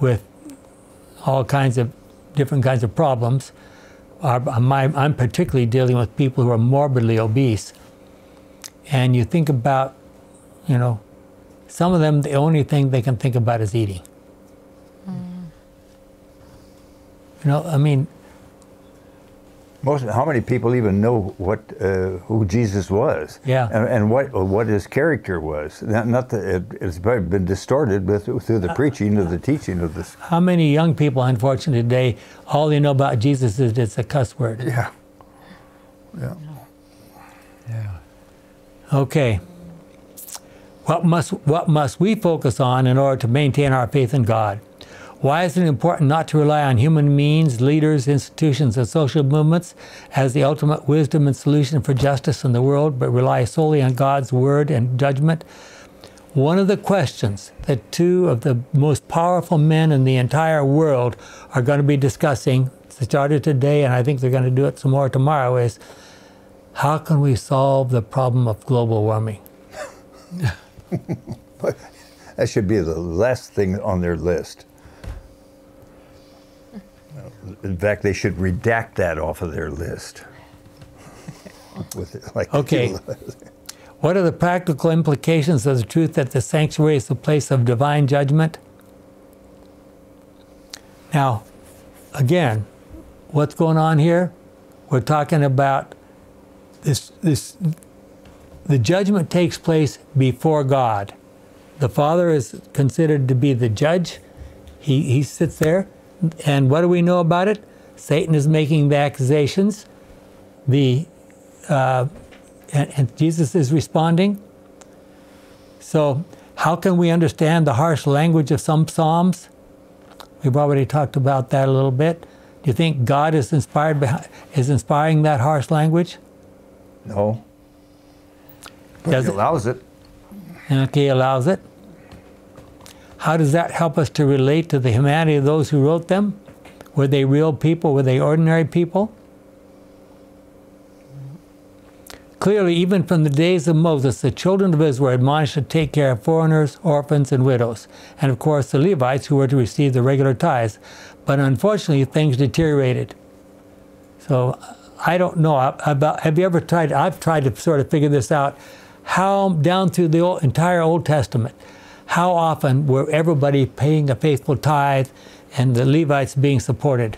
with all kinds of different kinds of problems. Our, my, I'm particularly dealing with people who are morbidly obese. And you think about, you know, some of them, the only thing they can think about is eating. Mm. You know, I mean, Most, how many people even know what uh, who Jesus was? Yeah. And, and what uh, what his character was? Not, not that it, it's probably been distorted with through the uh, preaching of uh, the teaching of this. how many young people, unfortunately, today, all they know about Jesus is it's a cuss word. Yeah. Yeah. Yeah. Okay. What must, what must we focus on in order to maintain our faith in God? Why is it important not to rely on human means, leaders, institutions, and social movements as the ultimate wisdom and solution for justice in the world, but rely solely on God's word and judgment? One of the questions that two of the most powerful men in the entire world are going to be discussing, started today, and I think they're going to do it some more tomorrow, is how can we solve the problem of global warming? <laughs> <laughs> That should be the last thing on their list. In fact, they should redact that off of their list. <laughs> With it, like Okay. What are the practical implications of the truth that the sanctuary is the place of divine judgment? Now, again, what's going on here? We're talking about this this the judgment takes place before God. The Father is considered to be the judge. He, he sits there. And what do we know about it? Satan is making the accusations. The uh, and, and Jesus is responding. So, how can we understand the harsh language of some psalms? We've already talked about that a little bit. Do you think God is inspired is inspiring that harsh language? No. But Does he it- allows it. And okay, allows it. How does that help us to relate to the humanity of those who wrote them? Were they real people? Were they ordinary people? Clearly, even from the days of Moses, the children of Israel were admonished to take care of foreigners, orphans, and widows, and of course the Levites who were to receive the regular tithes. But unfortunately, things deteriorated. So I don't know about. Have you ever tried? I've tried to sort of figure this out. How down through the old, entire Old Testament, how often were everybody paying a faithful tithe, and the Levites being supported?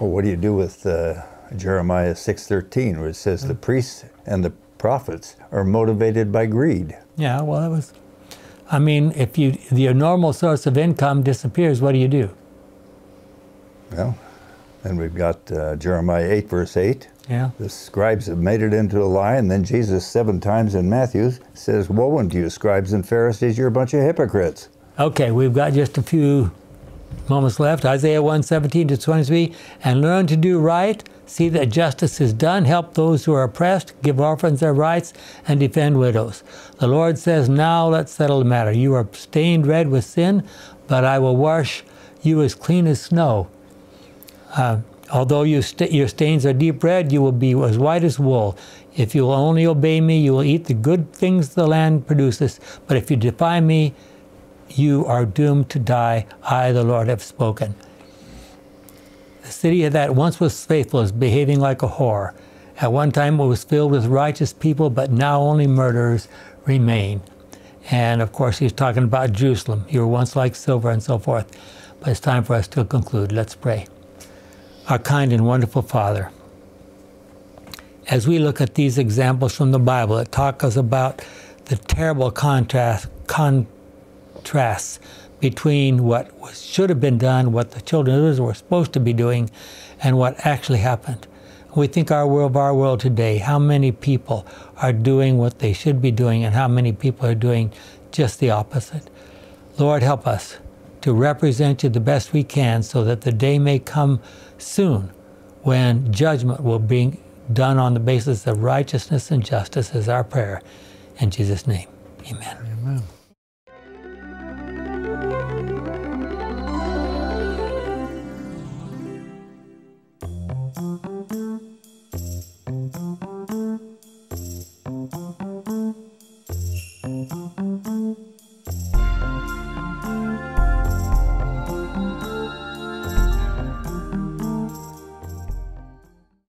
Well, what do you do with uh, Jeremiah 6:13, where it says the priests and the prophets are motivated by greed? Yeah, well, that was. I mean, if you your normal source of income disappears, what do you do? Well, then we've got uh, Jeremiah 8, verse 8. Yeah. The scribes have made it into a lie, and then Jesus, seven times in Matthew, says, Woe unto you, scribes and Pharisees, you're a bunch of hypocrites. Okay, we've got just a few moments left. Isaiah 1 17 to 23. And learn to do right, see that justice is done, help those who are oppressed, give orphans their rights, and defend widows. The Lord says, Now let's settle the matter. You are stained red with sin, but I will wash you as clean as snow. Uh, although you sta your stains are deep red, you will be as white as wool. If you will only obey me, you will eat the good things the land produces. But if you defy me, you are doomed to die. I, the Lord, have spoken. The city that once was faithful is behaving like a whore. At one time it was filled with righteous people, but now only murderers remain. And of course, he's talking about Jerusalem. You were once like silver and so forth. But it's time for us to conclude. Let's pray. Our kind and wonderful Father, as we look at these examples from the Bible that talk us about the terrible contrast, contrasts between what was, should have been done, what the children of Israel were supposed to be doing, and what actually happened. We think our world, our world today, how many people are doing what they should be doing, and how many people are doing just the opposite. Lord, help us to represent you the best we can so that the day may come soon when judgment will be done on the basis of righteousness and justice is our prayer. In Jesus' name, amen. Amen.